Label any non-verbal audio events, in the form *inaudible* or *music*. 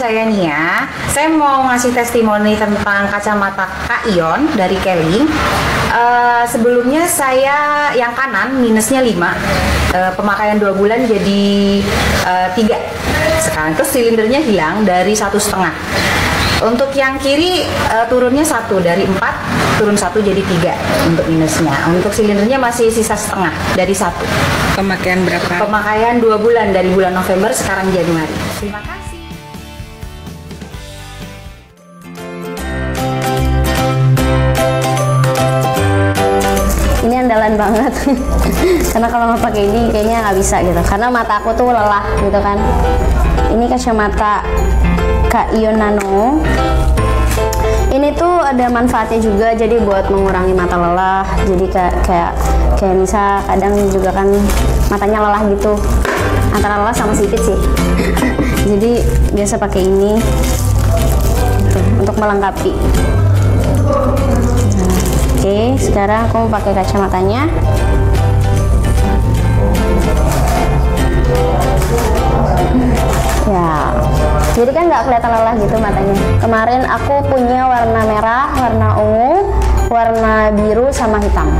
saya Nia. Saya mau ngasih testimoni tentang kacamata Kak Ion dari Kelly. Eh, sebelumnya saya yang kanan minusnya 5 Eh, pemakaian dua bulan jadi eh, tiga. Sekarang terus silindernya hilang dari satu setengah. Untuk yang kiri eh, turunnya satu. Dari empat turun satu jadi tiga untuk minusnya. Untuk silindernya masih sisa setengah dari satu. Pemakaian berapa? pemakaian dua bulan dari bulan November sekarang Januari. Terima kasih andalan banget. *laughs* Karena kalau nggak pakai ini kayaknya nggak bisa gitu. Karena mata aku tuh lelah gitu kan. Ini kacamata Kak Ion Nano ini tuh ada manfaatnya juga jadi buat mengurangi mata lelah. Jadi kayak kayak kayak Nisa kadang juga kan matanya lelah gitu. Antara lelah sama sedikit sih. *coughs* Jadi biasa pakai ini. Tuh, untuk melengkapi sekarang aku mau pakai kacamatanya. Ya, jadi kan nggak kelihatan lelah gitu matanya. Kemarin aku punya warna merah, warna ungu, warna biru sama hitam.